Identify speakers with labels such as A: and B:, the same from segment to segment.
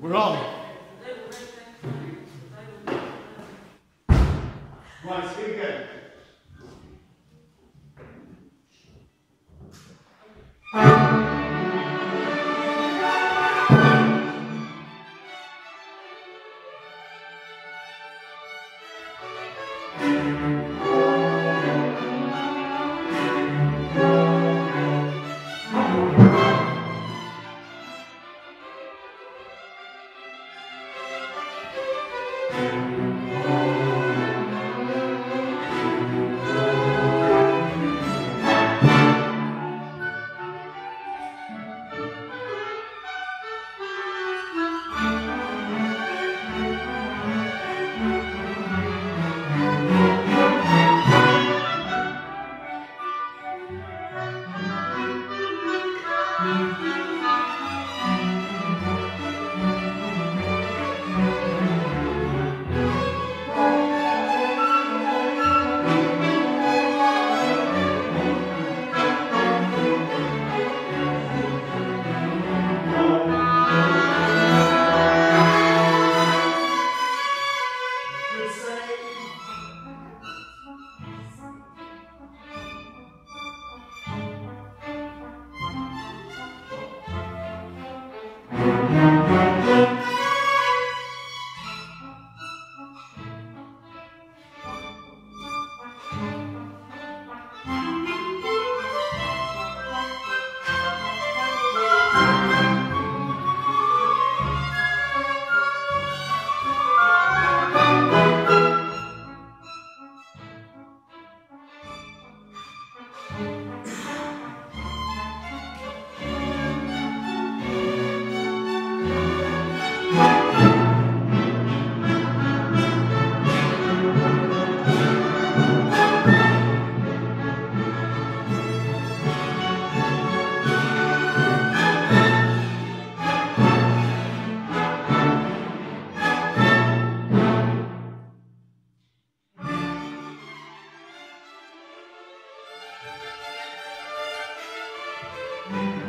A: We're on. Right, here we go. Thank Thank you. Thank you.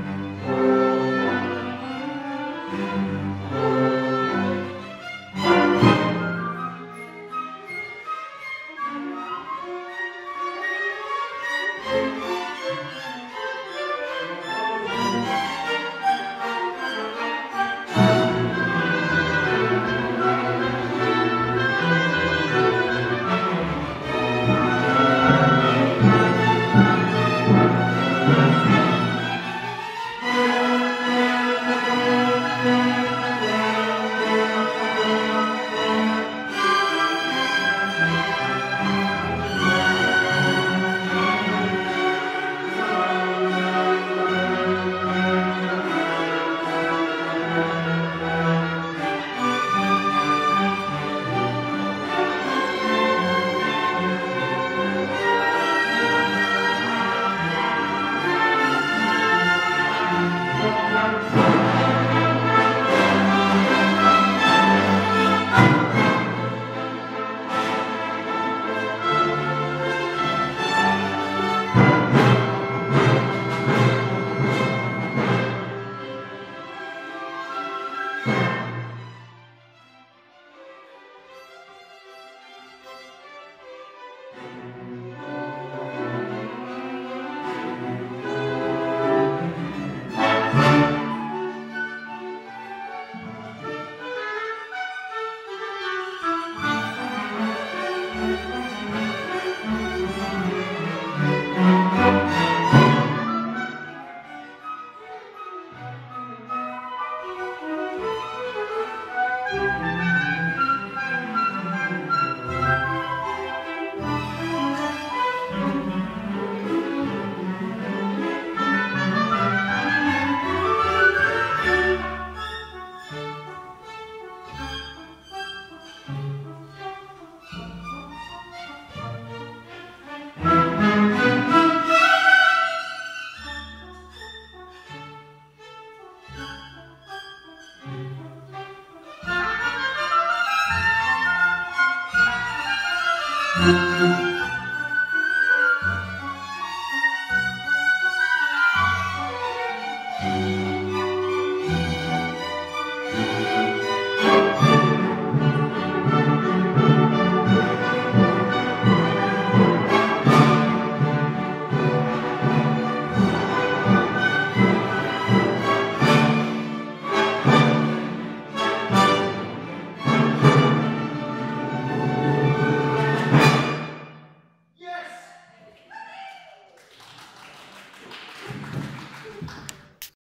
B: Música Thank you.